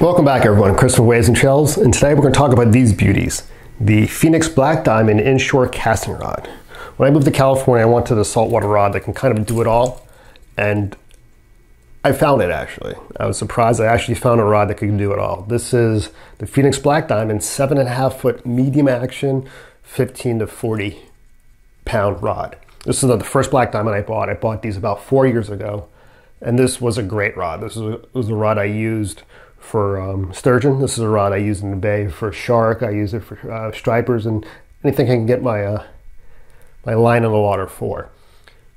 Welcome back everyone, Chris from Waves and Trails, and today we're going to talk about these beauties. The Phenix Black Diamond Inshore Casting Rod. When I moved to California, I wanted a saltwater rod that can kind of do it all, and I found it actually. I was surprised I actually found a rod that could do it all. This is the Phenix Black Diamond, seven and a half foot medium action, 15 to 40 pound rod. This is the first Black Diamond I bought. I bought these about four years ago, and this was a great rod. This was a, was a rod I used for um, sturgeon. This is a rod I use in the bay for shark. I use it for uh, stripers and anything I can get my uh, my line in the water for.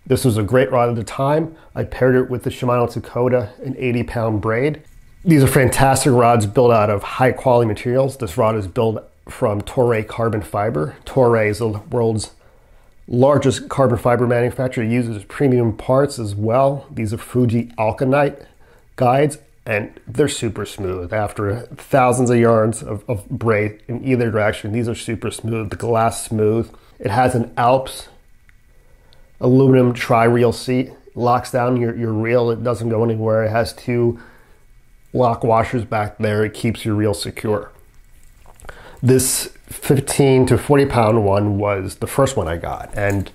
This was a great rod at the time. I paired it with the Shimano Tekota, an 80 pound braid. These are fantastic rods built out of high quality materials. This rod is built from Toray carbon fiber. Toray is the world's largest carbon fiber manufacturer. It uses premium parts as well. These are Fuji Alconite guides and they're super smooth. After thousands of yards of, of braid in either direction, these are super smooth. The glass smooth. It has an Alps aluminum tri-reel seat. Locks down your, your reel. It doesn't go anywhere. It has two lock washers back there. It keeps your reel secure. This 15 to 40 pound one was the first one I got. And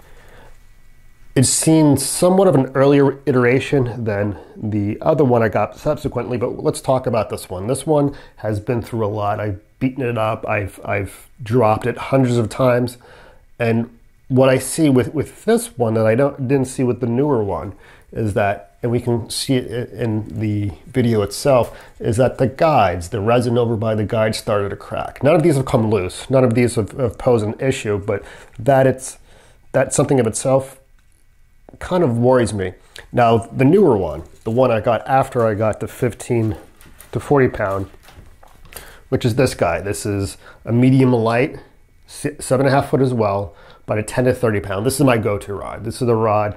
it's seen somewhat of an earlier iteration than the other one I got subsequently, but let's talk about this one. This one has been through a lot. I've beaten it up, I've, I've dropped it hundreds of times, and what I see with, with this one that I don't, didn't see with the newer one is that, and we can see it in the video itself, is that the guides, the resin over by the guides started to crack. None of these have come loose. None of these have, have posed an issue, but that it's, that something of itself kind of worries me. Now, the newer one, the one I got after I got the 15 to 40 pound, which is this guy. This is a medium light, seven and a half foot as well, but a 10 to 30 pound. This is my go-to rod. This is the rod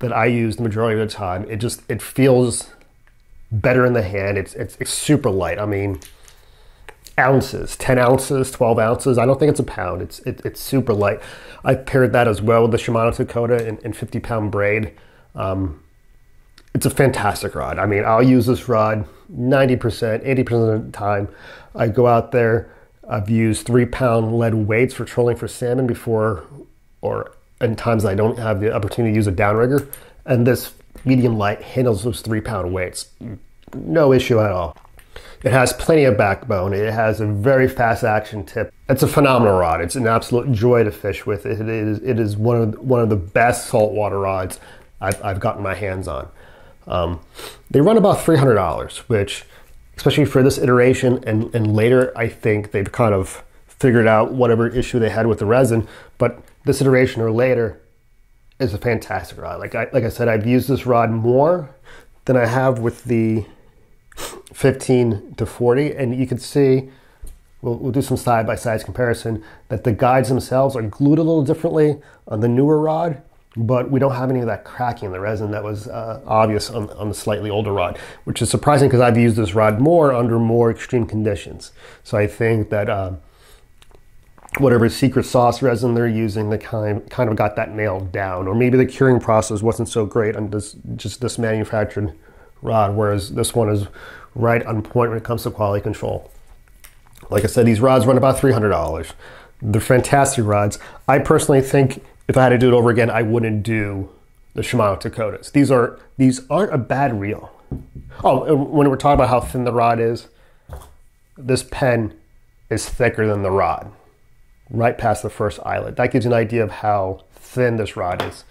that I use the majority of the time. It just, it feels better in the hand. It's, it's, it's super light. I mean, ounces, 10 ounces, 12 ounces. I don't think it's a pound. It's it, it's super light. I paired that as well with the Shimano Tekota in 50 pound braid. Um, it's a fantastic rod. I mean, I'll use this rod 90%, 80% of the time. I go out there. I've used three pound lead weights for trolling for salmon before, or in times I don't have the opportunity to use a downrigger. And this medium light handles those three pound weights. No issue at all. It has plenty of backbone. It has a very fast action tip. It's a phenomenal rod. It's an absolute joy to fish with. It is, it is one, of, one of the best saltwater rods I've, I've gotten my hands on. Um, they run about $300, which, especially for this iteration and, and later, I think they've kind of figured out whatever issue they had with the resin. But this iteration or later is a fantastic rod. Like I, like I said, I've used this rod more than I have with the 15 to 40 and you can see we'll, we'll do some side-by-side comparison that the guides themselves are glued a little differently on the newer rod but we don't have any of that cracking in the resin that was uh, obvious on, on, the slightly older rod, which is surprising because I've used this rod more under more extreme conditions. So I think that uh, whatever secret sauce resin they're using, they kind, kind of got that nailed down. Or maybe the curing process wasn't so great on this, just this manufactured rod, whereas this one is right on point when it comes to quality control. Like I said, these rods run about $300. They're fantastic rods. I personally think if I had to do it over again, I wouldn't do the Shimano Tekotas. These are these aren't a bad reel. Oh, when we're talking about how thin the rod is, this pen is thicker than the rod, right past the first eyelet. That gives you an idea of how thin this rod is.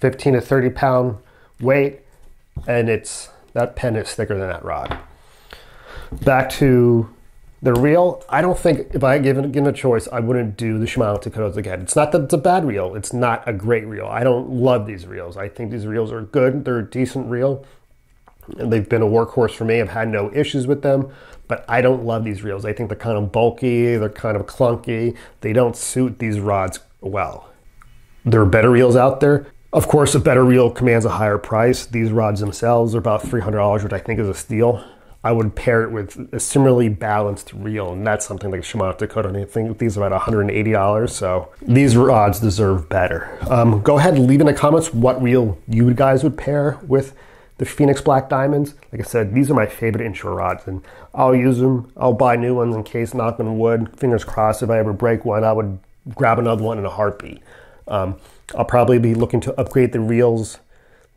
15 to 30 pound weight, and it's that pen is thicker than that rod. Back to the reel, I don't think if I given given a choice, I wouldn't do the Shimano Tekotas again. It's not that it's a bad reel. It's not a great reel. I don't love these reels. I think these reels are good. They're a decent reel. And they've been a workhorse for me. I've had no issues with them, but I don't love these reels. I think they're kind of bulky. They're kind of clunky. They don't suit these rods well. There are better reels out there. Of course, a better reel commands a higher price. These rods themselves are about $300, which I think is a steal. I would pair it with a similarly balanced reel, and that's something like Shimano Tekota. I think these are about $180, so these rods deserve better. Um, go ahead and leave in the comments what reel you guys would pair with the Phenix Black Diamonds, like I said, these are my favorite inshore rods, and I'll use them. I'll buy new ones in case, knock on wood, fingers crossed, if I ever break one, I would grab another one in a heartbeat. Um, I'll probably be looking to upgrade the reels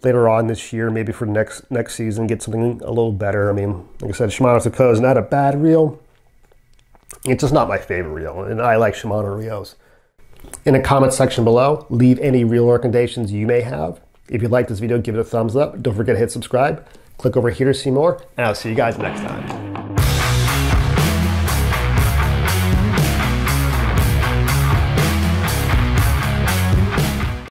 later on this year, maybe for next next season, get something a little better. I mean, like I said, Shimano Tekota is not a bad reel. It's just not my favorite reel, and I like Shimano reels. In the comment section below, leave any reel recommendations you may have. If you like this video, give it a thumbs up. Don't forget to hit subscribe. Click over here to see more, and I'll see you guys next time.